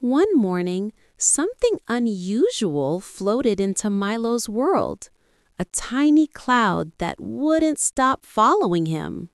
One morning, something unusual floated into Milo's world a tiny cloud that wouldn't stop following him.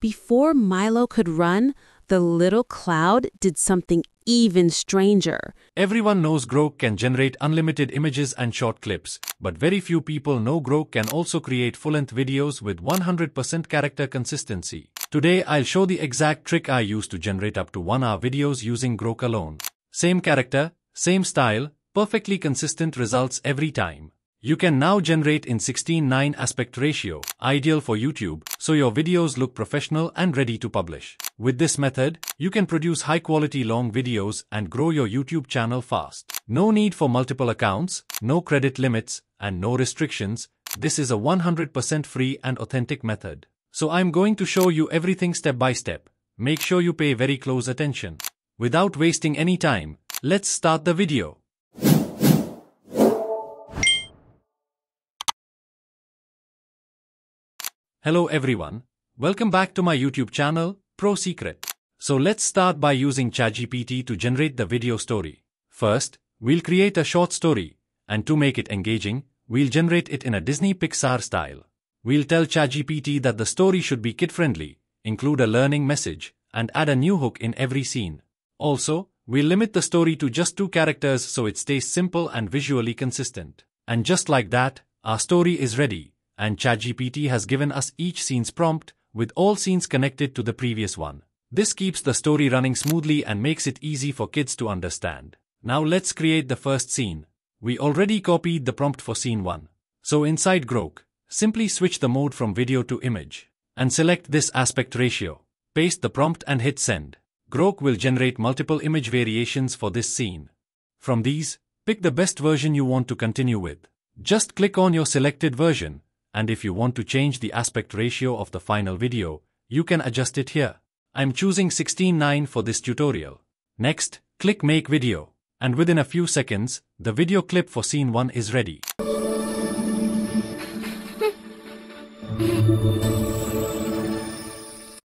Before Milo could run, the little cloud did something even stranger. Everyone knows Grok can generate unlimited images and short clips, but very few people know Grok can also create full-length videos with 100% character consistency. Today I'll show the exact trick I use to generate up to 1 hour videos using Grok alone. Same character, same style, perfectly consistent results every time. You can now generate in 16:9 aspect ratio, ideal for YouTube, so your videos look professional and ready to publish. With this method, you can produce high-quality long videos and grow your YouTube channel fast. No need for multiple accounts, no credit limits, and no restrictions. This is a 100% free and authentic method. So I'm going to show you everything step by step. Make sure you pay very close attention. Without wasting any time, let's start the video. Hello everyone, welcome back to my YouTube channel, Pro Secret. So let's start by using ChatGPT to generate the video story. First, we'll create a short story, and to make it engaging, we'll generate it in a Disney Pixar style. We'll tell ChatGPT that the story should be kid-friendly, include a learning message, and add a new hook in every scene. Also, we'll limit the story to just two characters so it stays simple and visually consistent. And just like that, our story is ready and ChatGPT has given us each scene's prompt, with all scenes connected to the previous one. This keeps the story running smoothly and makes it easy for kids to understand. Now let's create the first scene. We already copied the prompt for scene 1. So inside Grok, simply switch the mode from video to image, and select this aspect ratio. Paste the prompt and hit send. Grok will generate multiple image variations for this scene. From these, pick the best version you want to continue with. Just click on your selected version, and if you want to change the aspect ratio of the final video, you can adjust it here. I'm choosing 16:9 for this tutorial. Next, click Make Video, and within a few seconds, the video clip for scene 1 is ready.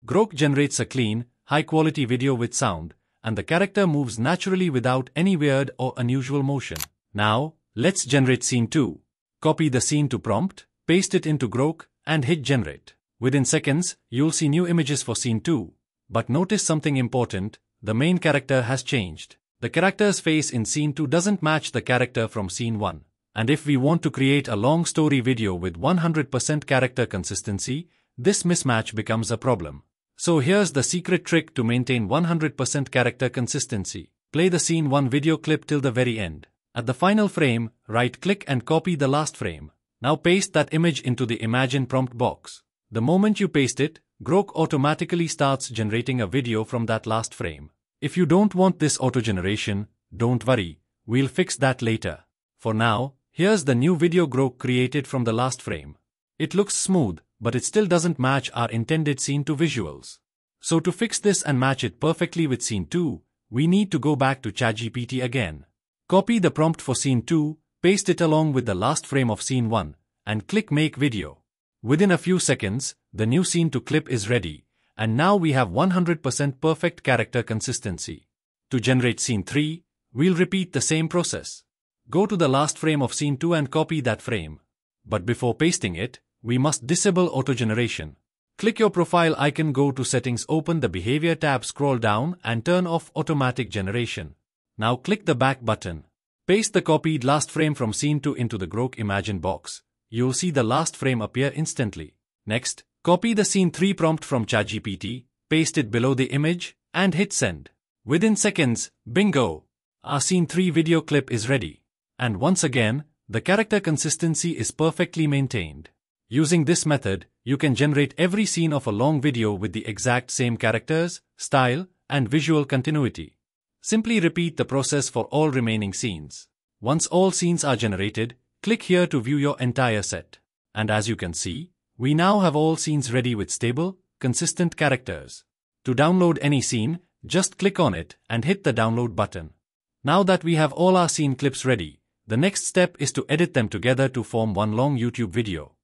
Grok generates a clean, high-quality video with sound, and the character moves naturally without any weird or unusual motion. Now, let's generate scene 2. Copy the scene to prompt, paste it into Grok, and hit generate. Within seconds, you'll see new images for scene 2. But notice something important, the main character has changed. The character's face in scene 2 doesn't match the character from scene 1. And if we want to create a long story video with 100% character consistency, this mismatch becomes a problem. So here's the secret trick to maintain 100% character consistency. Play the scene 1 video clip till the very end. At the final frame, right-click and copy the last frame. Now paste that image into the Imagine prompt box. The moment you paste it, Grok automatically starts generating a video from that last frame. If you don't want this auto-generation, don't worry, we'll fix that later. For now, here's the new video Grok created from the last frame. It looks smooth, but it still doesn't match our intended scene to visuals. So to fix this and match it perfectly with scene 2, we need to go back to ChatGPT again. Copy the prompt for scene 2 paste it along with the last frame of scene 1, and click Make Video. Within a few seconds, the new scene to clip is ready, and now we have 100% perfect character consistency. To generate scene 3, we'll repeat the same process. Go to the last frame of scene 2 and copy that frame. But before pasting it, we must disable auto-generation. Click your profile icon go to settings open the behavior tab scroll down and turn off automatic generation. Now click the back button. Paste the copied last frame from scene 2 into the Grok Imagine box. You'll see the last frame appear instantly. Next, copy the scene 3 prompt from ChatGPT, paste it below the image, and hit send. Within seconds, bingo! Our scene 3 video clip is ready. And once again, the character consistency is perfectly maintained. Using this method, you can generate every scene of a long video with the exact same characters, style, and visual continuity. Simply repeat the process for all remaining scenes. Once all scenes are generated, click here to view your entire set. And as you can see, we now have all scenes ready with stable, consistent characters. To download any scene, just click on it and hit the download button. Now that we have all our scene clips ready, the next step is to edit them together to form one long YouTube video.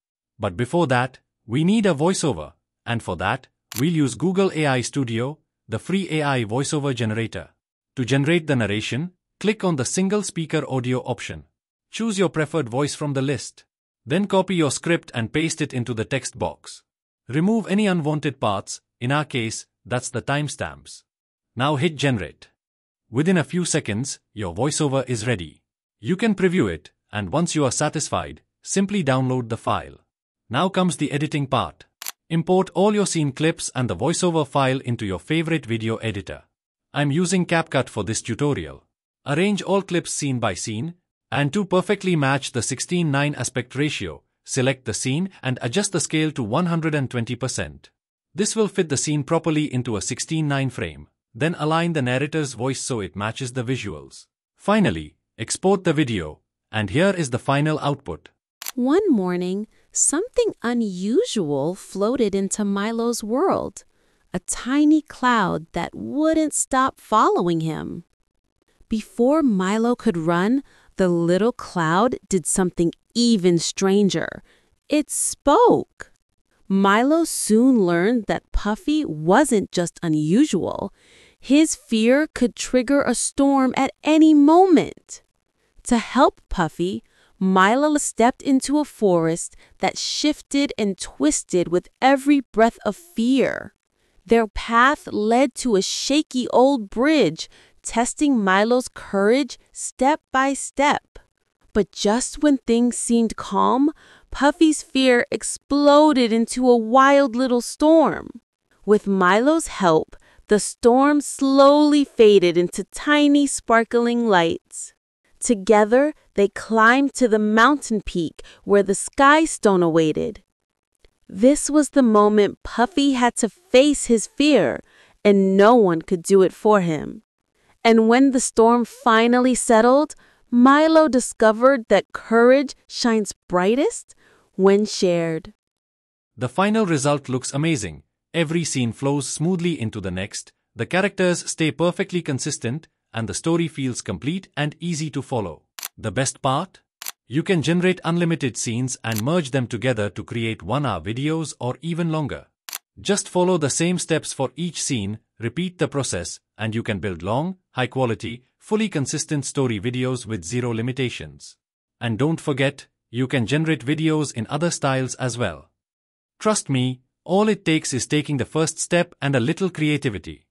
But before that, we need a voiceover, and for that, we'll use Google AI Studio, the free AI voiceover generator. To generate the narration, click on the single speaker audio option. Choose your preferred voice from the list. Then copy your script and paste it into the text box. Remove any unwanted parts, in our case, that's the timestamps. Now hit generate. Within a few seconds, your voiceover is ready. You can preview it, and once you are satisfied, simply download the file. Now comes the editing part. Import all your scene clips and the voiceover file into your favorite video editor. I'm using CapCut for this tutorial. Arrange all clips scene by scene, and to perfectly match the 16:9 aspect ratio, select the scene and adjust the scale to 120%. This will fit the scene properly into a 16:9 frame. Then align the narrator's voice so it matches the visuals. Finally, export the video, and here is the final output. One morning, something unusual floated into Milo's world. A tiny cloud that wouldn't stop following him. Before Milo could run, the little cloud did something even stranger. It spoke. Milo soon learned that Puffy wasn't just unusual. His fear could trigger a storm at any moment. To help Puffy, Milo stepped into a forest that shifted and twisted with every breath of fear. Their path led to a shaky old bridge, testing Milo's courage step by step. But just when things seemed calm, Puffy's fear exploded into a wild little storm. With Milo's help, the storm slowly faded into tiny sparkling lights. Together, they climbed to the mountain peak where the sky stone awaited. This was the moment Puffy had to face his fear, and no one could do it for him. And when the storm finally settled, Milo discovered that courage shines brightest when shared. The final result looks amazing. Every scene flows smoothly into the next, the characters stay perfectly consistent, and the story feels complete and easy to follow. The best part? You can generate unlimited scenes and merge them together to create one-hour videos or even longer. Just follow the same steps for each scene, repeat the process, and you can build long, high-quality, fully consistent story videos with zero limitations. And don't forget, you can generate videos in other styles as well. Trust me, all it takes is taking the first step and a little creativity.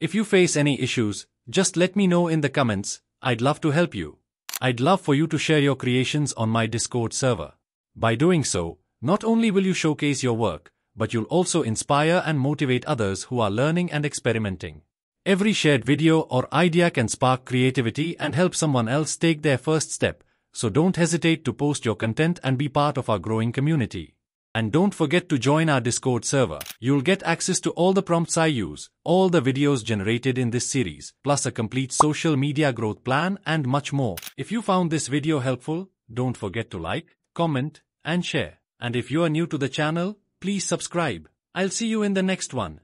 If you face any issues, just let me know in the comments, I'd love to help you. I'd love for you to share your creations on my Discord server. By doing so, not only will you showcase your work, but you'll also inspire and motivate others who are learning and experimenting. Every shared video or idea can spark creativity and help someone else take their first step, so don't hesitate to post your content and be part of our growing community. And don't forget to join our Discord server. You'll get access to all the prompts I use, all the videos generated in this series, plus a complete social media growth plan and much more. If you found this video helpful, don't forget to like, comment, and share. And if you are new to the channel, please subscribe. I'll see you in the next one.